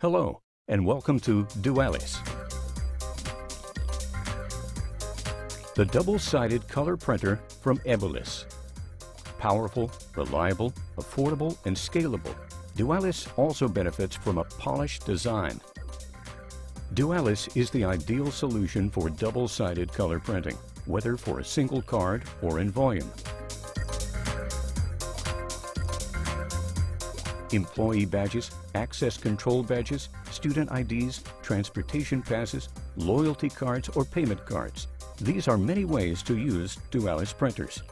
Hello, and welcome to Dualys. The double-sided color printer from Evolis. Powerful, reliable, affordable, and scalable, Dualys also benefits from a polished design. Dualys is the ideal solution for double-sided color printing, whether for a single card or in volume. Employee badges, access control badges, student IDs, transportation passes, loyalty cards, or payment cards. These are many ways to use Dualys printers.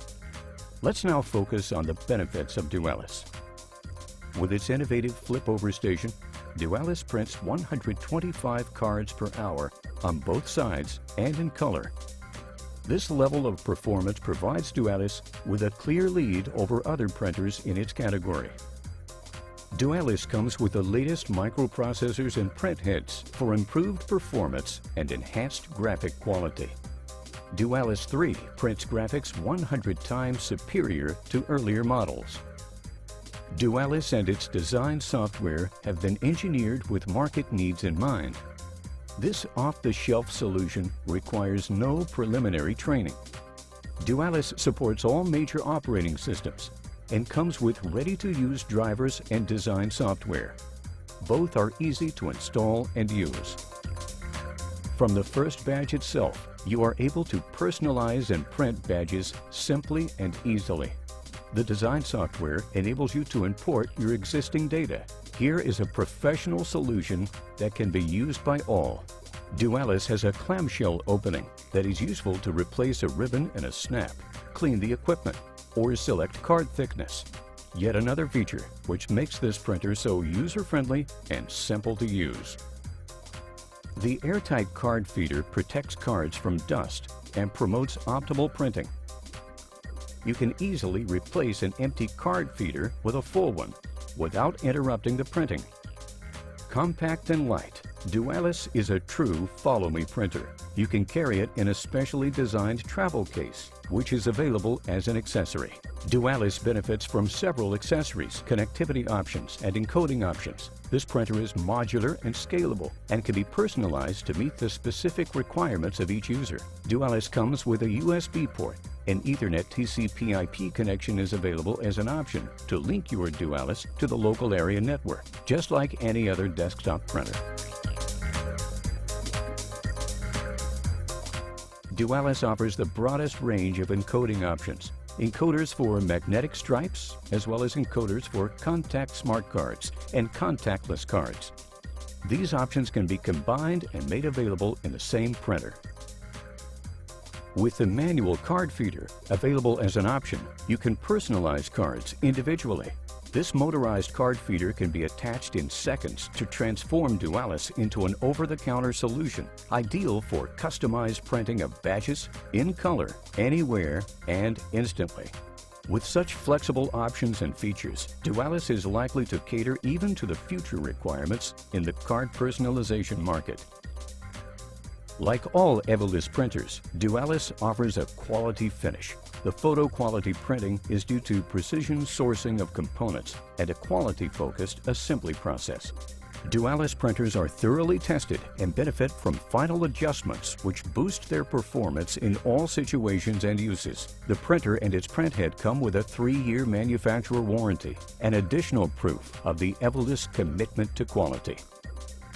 Let's now focus on the benefits of Dualys. With its innovative flip-over station, Dualys prints 125 cards per hour on both sides and in color. This level of performance provides Dualys with a clear lead over other printers in its category. Dualys comes with the latest microprocessors and print heads for improved performance and enhanced graphic quality. Dualys 3 prints graphics 100 times superior to earlier models. Dualys and its design software have been engineered with market needs in mind. This off-the-shelf solution requires no preliminary training. Dualys supports all major operating systems and comes with ready-to-use drivers and design software. Both are easy to install and use. From the first badge itself, you are able to personalize and print badges simply and easily. The design software enables you to import your existing data. Here is a professional solution that can be used by all. Dualys has a clamshell opening that is useful to replace a ribbon and a snap, clean the equipment, or select card thickness. Yet another feature which makes this printer so user-friendly and simple to use. The airtight card feeder protects cards from dust and promotes optimal printing. You can easily replace an empty card feeder with a full one without interrupting the printing. Compact and light, Dualys is a true follow-me printer. You can carry it in a specially designed travel case, which is available as an accessory. Dualys benefits from several accessories, connectivity options, and encoding options. This printer is modular and scalable and can be personalized to meet the specific requirements of each user. Dualys comes with a USB port. An Ethernet TCP IP connection is available as an option to link your Dualys to the local area network, just like any other desktop printer. Dualys offers the broadest range of encoding options. Encoders for magnetic stripes, as well as encoders for contact smart cards and contactless cards. These options can be combined and made available in the same printer. With the manual card feeder available as an option, you can personalize cards individually this motorized card feeder can be attached in seconds to transform Dualys into an over-the-counter solution, ideal for customized printing of badges in color, anywhere, and instantly. With such flexible options and features, Dualys is likely to cater even to the future requirements in the card personalization market. Like all Evolis printers, Dualys offers a quality finish. The photo quality printing is due to precision sourcing of components and a quality-focused assembly process. Dualys printers are thoroughly tested and benefit from final adjustments which boost their performance in all situations and uses. The printer and its printhead come with a three-year manufacturer warranty, an additional proof of the Evolis commitment to quality.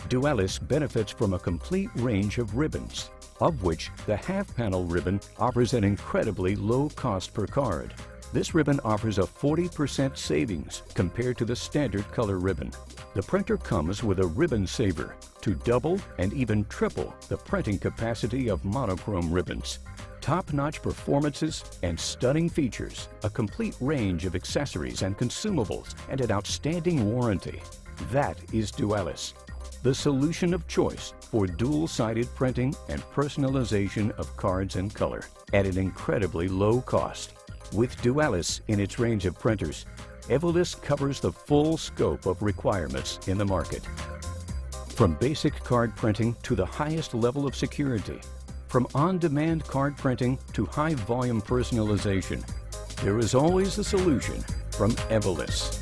Dualys benefits from a complete range of ribbons, of which the half-panel ribbon offers an incredibly low cost per card. This ribbon offers a 40% savings compared to the standard color ribbon. The printer comes with a ribbon saver to double and even triple the printing capacity of monochrome ribbons. Top-notch performances and stunning features, a complete range of accessories and consumables, and an outstanding warranty. That is Dualys the solution of choice for dual-sided printing and personalization of cards in color at an incredibly low cost. With Dualys in its range of printers, Evolis covers the full scope of requirements in the market. From basic card printing to the highest level of security, from on-demand card printing to high-volume personalization, there is always a solution from Evolis.